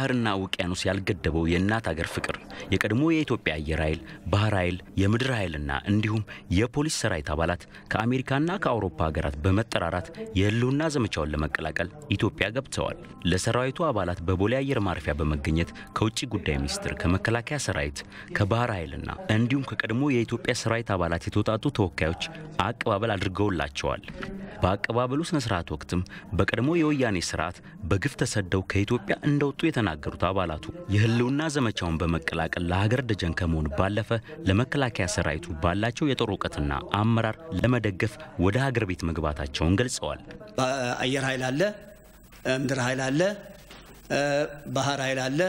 ባህርና ውቅያኖስ ያልገደበው የእናት አገር ፍቅር የቀድሞ የኢትዮጵያ አየር ኃይል፣ ባህር ኃይል፣ የምድር ኃይልና እንዲሁም የፖሊስ ሰራዊት አባላት ከአሜሪካና ከአውሮፓ ሀገራት በመጠራራት የህልውና ዘመቻውን ለመቀላቀል ኢትዮጵያ ገብተዋል። ለሰራዊቱ አባላት በቦሌ አየር ማረፊያ በመገኘት ከውጭ ጉዳይ ሚኒስቴር፣ ከመከላከያ ሰራዊት፣ ከባህር ኃይልና እንዲሁም ከቀድሞ የኢትዮጵያ ሰራዊት አባላት የተውጣጡ ተወካዮች አቀባበል አድርገውላቸዋል። በአቀባበሉ ስነ ስርዓት ወቅትም በቀድሞ የወያኔ ስርዓት በግፍ ተሰደው ከኢትዮጵያ እንደወጡ የተናገሩት አባላቱ የህልውና ዘመቻውን በመቀላቀል ለሀገር ደጀን ከመሆን ባለፈ ለመከላከያ ሰራዊቱ ባላቸው የጦር እውቀትና አመራር ለመደገፍ ወደ ሀገር ቤት መግባታቸውን ገልጸዋል። አየር ኃይል አለ፣ ምድር ኃይል አለ፣ ባህር ኃይል አለ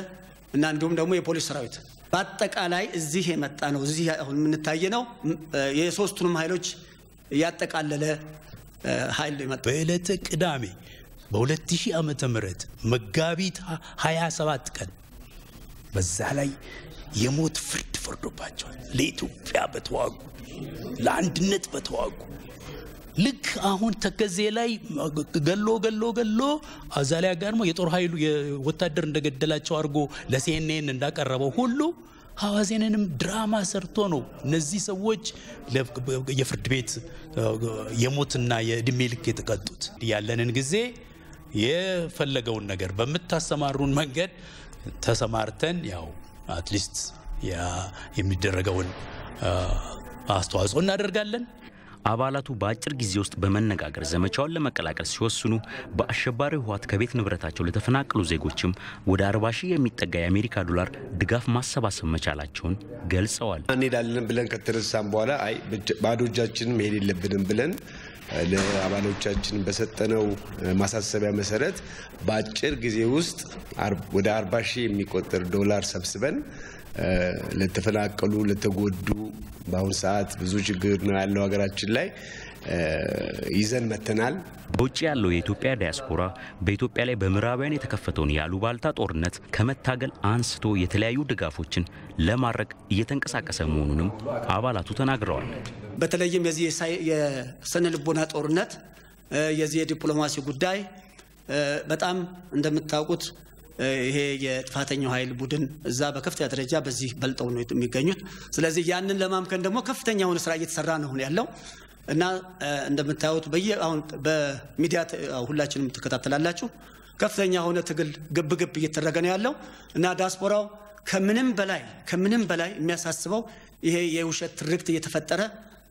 እና እንዲሁም ደግሞ የፖሊስ ሰራዊት በአጠቃላይ እዚህ የመጣ ነው። እዚህ አሁን የምንታየ ነው። የሶስቱንም ኃይሎች ያጠቃለለ ኃይል የመጣ በዕለተ ቅዳሜ በ2000 ዓመተ ምህረት መጋቢት 27 ቀን በዛ ላይ የሞት ፍርድ ፈርዶባቸዋል። ለኢትዮጵያ በተዋጉ ለአንድነት በተዋጉ ልክ አሁን ተከዜ ላይ ገሎ ገሎ ገሎ እዛ ላይ አጋድሞ የጦር ኃይሉ ወታደር እንደገደላቸው አድርጎ ለሲኤንኤን እንዳቀረበው ሁሉ ሐውዜንንም ድራማ ሰርቶ ነው እነዚህ ሰዎች የፍርድ ቤት የሞትና የእድሜ ልክ የተቀጡት። ያለንን ጊዜ የፈለገውን ነገር በምታሰማሩን መንገድ ተሰማርተን ያው at least የሚደረገውን አስተዋጽኦ እናደርጋለን። አባላቱ በአጭር ጊዜ ውስጥ በመነጋገር ዘመቻውን ለመቀላቀል ሲወስኑ በአሸባሪ ህወሓት ከቤት ንብረታቸው ለተፈናቀሉ ዜጎችም ወደ 40 ሺህ የሚጠጋ የአሜሪካ ዶላር ድጋፍ ማሰባሰብ መቻላቸውን ገልጸዋል። እንሄዳለን ብለን ከተነሳም በኋላ አይ ባዶ እጃችንን መሄድ የለብንም ብለን ለአባሎቻችን በሰጠነው ማሳሰቢያ መሰረት በአጭር ጊዜ ውስጥ ወደ 40 ሺህ የሚቆጠር ዶላር ሰብስበን ለተፈናቀሉ፣ ለተጎዱ በአሁኑ ሰዓት ብዙ ችግር ነው ያለው ሀገራችን ላይ ይዘን መተናል። በውጭ ያለው የኢትዮጵያ ዲያስፖራ በኢትዮጵያ ላይ በምዕራባውያን የተከፈተውን የአሉባልታ ጦርነት ከመታገል አንስቶ የተለያዩ ድጋፎችን ለማድረግ እየተንቀሳቀሰ መሆኑንም አባላቱ ተናግረዋል። በተለይም የዚህ የስነ ልቦና ጦርነት የዚህ የዲፕሎማሲ ጉዳይ በጣም እንደምታውቁት ይሄ የጥፋተኛው ኃይል ቡድን እዛ በከፍተኛ ደረጃ በዚህ በልጠው ነው የሚገኙት። ስለዚህ ያንን ለማምከን ደግሞ ከፍተኛ የሆነ ስራ እየተሰራ ነው ያለው እና እንደምታዩት በየ አሁን በሚዲያ ሁላችንም ትከታተላላችሁ። ከፍተኛ የሆነ ትግል ግብ ግብ እየተደረገ ነው ያለው እና ዲያስፖራው ከምንም በላይ ከምንም በላይ የሚያሳስበው ይሄ የውሸት ትርክት እየተፈጠረ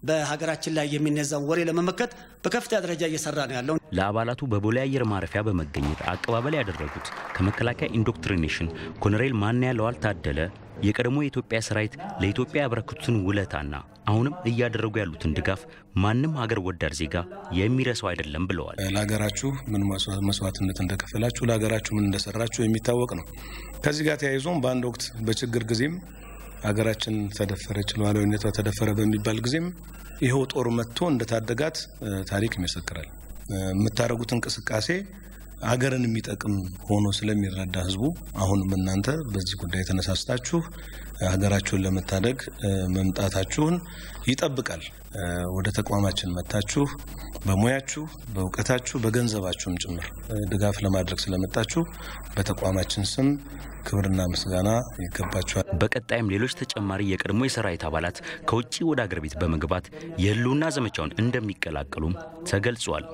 በሀገራችን ላይ የሚነዛውን ወሬ ለመመከት በከፍተኛ ደረጃ እየሰራ ነው ያለው። ለአባላቱ በቦሌ አየር ማረፊያ በመገኘት አቀባበል ያደረጉት ከመከላከያ indoctrination ኮሎኔል ማን ያለዋል ታደለ የቀድሞ የኢትዮጵያ ሰራዊት ለኢትዮጵያ ያበረከቱትን ውለታና አሁንም እያደረጉ ያሉትን ድጋፍ ማንም ሀገር ወዳድ ዜጋ የሚረሳው አይደለም ብለዋል። ለሀገራችሁ ምን መስዋዕትነት እንደከፈላችሁ፣ ለሀገራችሁ ምን እንደሰራችሁ የሚታወቅ ነው። ከዚህ ጋር ተያይዞም በአንድ ወቅት በችግር ጊዜም ሀገራችን ተደፈረች፣ ሉዓላዊነቷ ተደፈረ በሚባል ጊዜም ይኸው ጦር መጥቶ እንደታደጋት ታሪክ ይመሰክራል። የምታደርጉት እንቅስቃሴ ሀገርን የሚጠቅም ሆኖ ስለሚረዳ ህዝቡ አሁንም እናንተ በዚህ ጉዳይ ተነሳስታችሁ ሀገራችሁን ለመታደግ መምጣታችሁን ይጠብቃል። ወደ ተቋማችን መጥታችሁ በሙያችሁ፣ በእውቀታችሁ፣ በገንዘባችሁም ጭምር ድጋፍ ለማድረግ ስለመጣችሁ በተቋማችን ስም ክብርና ምስጋና ይገባችኋል። በቀጣይም ሌሎች ተጨማሪ የቀድሞ የሰራዊት አባላት ከውጭ ወደ አገር ቤት በመግባት የህልውና ዘመቻውን እንደሚቀላቀሉም ተገልጿል።